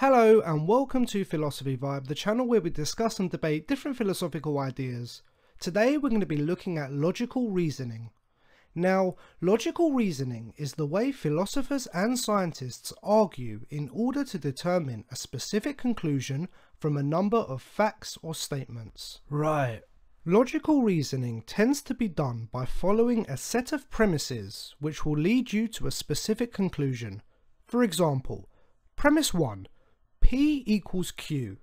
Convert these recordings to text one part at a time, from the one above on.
Hello and welcome to Philosophy Vibe, the channel where we discuss and debate different philosophical ideas. Today we're going to be looking at logical reasoning. Now, logical reasoning is the way philosophers and scientists argue in order to determine a specific conclusion from a number of facts or statements. Right. Logical reasoning tends to be done by following a set of premises which will lead you to a specific conclusion. For example, premise 1 P equals Q.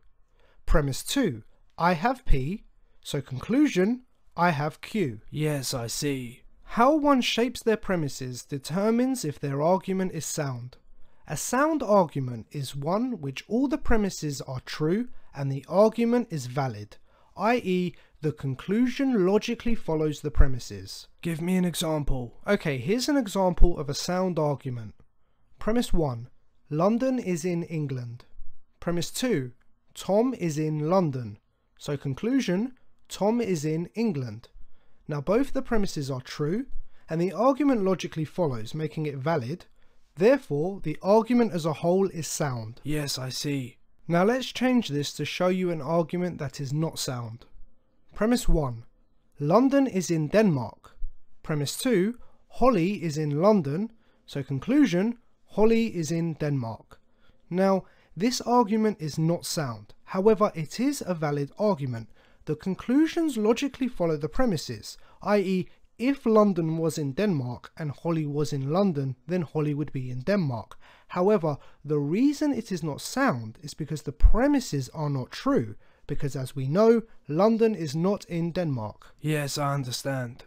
Premise 2 I have P, so conclusion I have Q. Yes, I see. How one shapes their premises determines if their argument is sound. A sound argument is one which all the premises are true and the argument is valid, i.e. the conclusion logically follows the premises. Give me an example. Okay, here's an example of a sound argument. Premise 1. London is in England. Premise 2. Tom is in London. So conclusion, Tom is in England. Now both the premises are true, and the argument logically follows, making it valid. Therefore, the argument as a whole is sound. Yes, I see. Now let's change this to show you an argument that is not sound. Premise 1. London is in Denmark. Premise 2. Holly is in London. So conclusion, Holly is in Denmark. Now, this argument is not sound. However, it is a valid argument. The conclusions logically follow the premises, i.e. if London was in Denmark and Holly was in London, then Holly would be in Denmark. However, the reason it is not sound is because the premises are not true, because as we know, London is not in Denmark. Yes, I understand.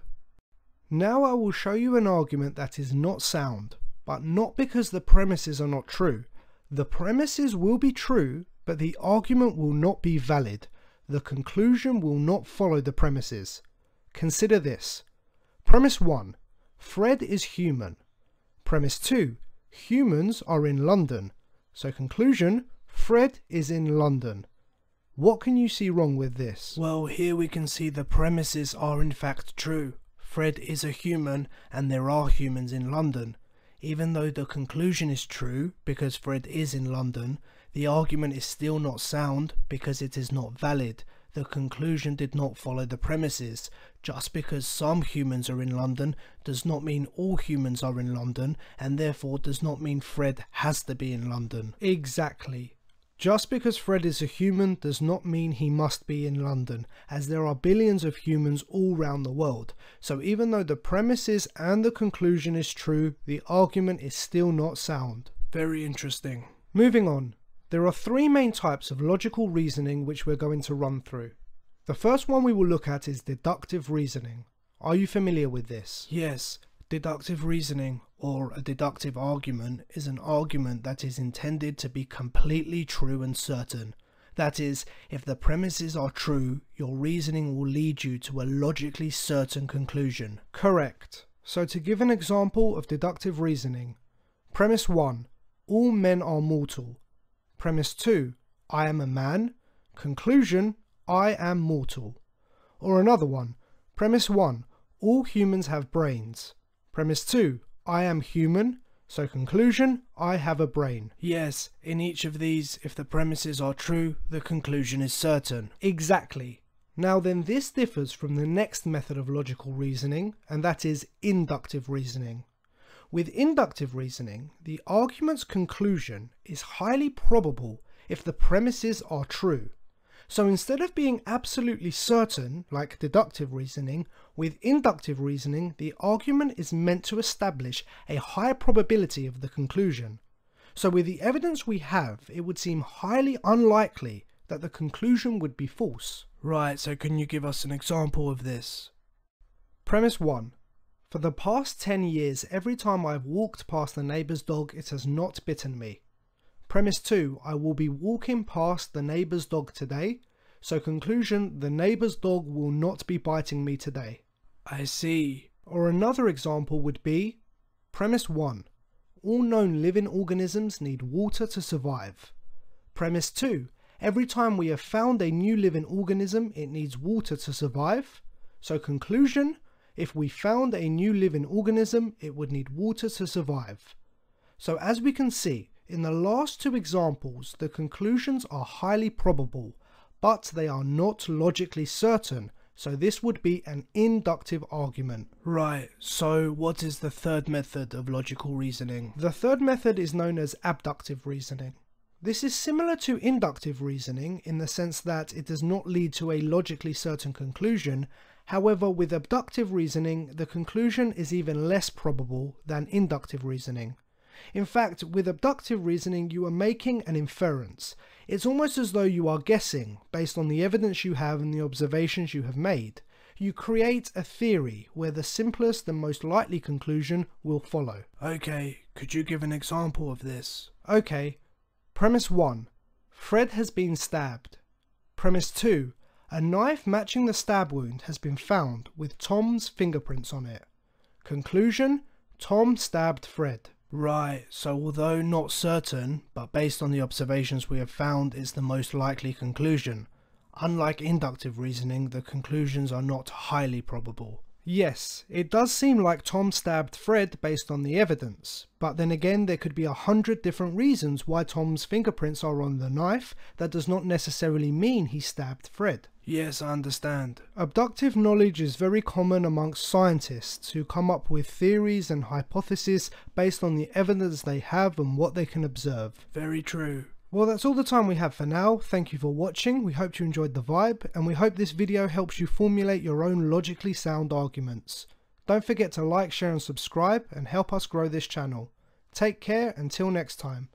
Now I will show you an argument that is not sound, but not because the premises are not true. The premises will be true, but the argument will not be valid. The conclusion will not follow the premises. Consider this. Premise 1. Fred is human. Premise 2. Humans are in London. So conclusion, Fred is in London. What can you see wrong with this? Well, here we can see the premises are in fact true. Fred is a human and there are humans in London. Even though the conclusion is true, because Fred is in London, the argument is still not sound because it is not valid. The conclusion did not follow the premises. Just because some humans are in London does not mean all humans are in London, and therefore does not mean Fred has to be in London. Exactly. Just because Fred is a human does not mean he must be in London, as there are billions of humans all around the world. So even though the premises and the conclusion is true, the argument is still not sound. Very interesting. Moving on. There are three main types of logical reasoning which we're going to run through. The first one we will look at is deductive reasoning. Are you familiar with this? Yes, deductive reasoning or a deductive argument is an argument that is intended to be completely true and certain. That is, if the premises are true, your reasoning will lead you to a logically certain conclusion. Correct. So to give an example of deductive reasoning, premise 1, all men are mortal. Premise 2, I am a man. Conclusion, I am mortal. Or another one, premise 1, all humans have brains. Premise 2, I am human, so conclusion, I have a brain. Yes, in each of these, if the premises are true, the conclusion is certain. Exactly. Now then this differs from the next method of logical reasoning, and that is inductive reasoning. With inductive reasoning, the argument's conclusion is highly probable if the premises are true. So instead of being absolutely certain, like deductive reasoning, with inductive reasoning, the argument is meant to establish a high probability of the conclusion. So with the evidence we have, it would seem highly unlikely that the conclusion would be false. Right, so can you give us an example of this? Premise 1. For the past 10 years, every time I've walked past the neighbour's dog, it has not bitten me. Premise 2. I will be walking past the neighbour's dog today. So conclusion, the neighbour's dog will not be biting me today. I see. Or another example would be Premise 1. All known living organisms need water to survive. Premise 2. Every time we have found a new living organism, it needs water to survive. So conclusion, If we found a new living organism, it would need water to survive. So as we can see, in the last two examples, the conclusions are highly probable, but they are not logically certain, so this would be an inductive argument. Right, so what is the third method of logical reasoning? The third method is known as abductive reasoning. This is similar to inductive reasoning in the sense that it does not lead to a logically certain conclusion, however with abductive reasoning the conclusion is even less probable than inductive reasoning. In fact, with abductive reasoning you are making an inference. It's almost as though you are guessing based on the evidence you have and the observations you have made. You create a theory where the simplest and most likely conclusion will follow. Okay, could you give an example of this? Okay, Premise 1. Fred has been stabbed. Premise 2. A knife matching the stab wound has been found with Tom's fingerprints on it. Conclusion Tom stabbed Fred. Right, so although not certain, but based on the observations we have found is the most likely conclusion. Unlike inductive reasoning, the conclusions are not highly probable. Yes, it does seem like Tom stabbed Fred based on the evidence, but then again there could be a hundred different reasons why Tom's fingerprints are on the knife that does not necessarily mean he stabbed Fred. Yes, I understand. Abductive knowledge is very common amongst scientists who come up with theories and hypotheses based on the evidence they have and what they can observe. Very true. Well that's all the time we have for now, thank you for watching, we hope you enjoyed the vibe, and we hope this video helps you formulate your own logically sound arguments. Don't forget to like, share and subscribe, and help us grow this channel. Take care until next time.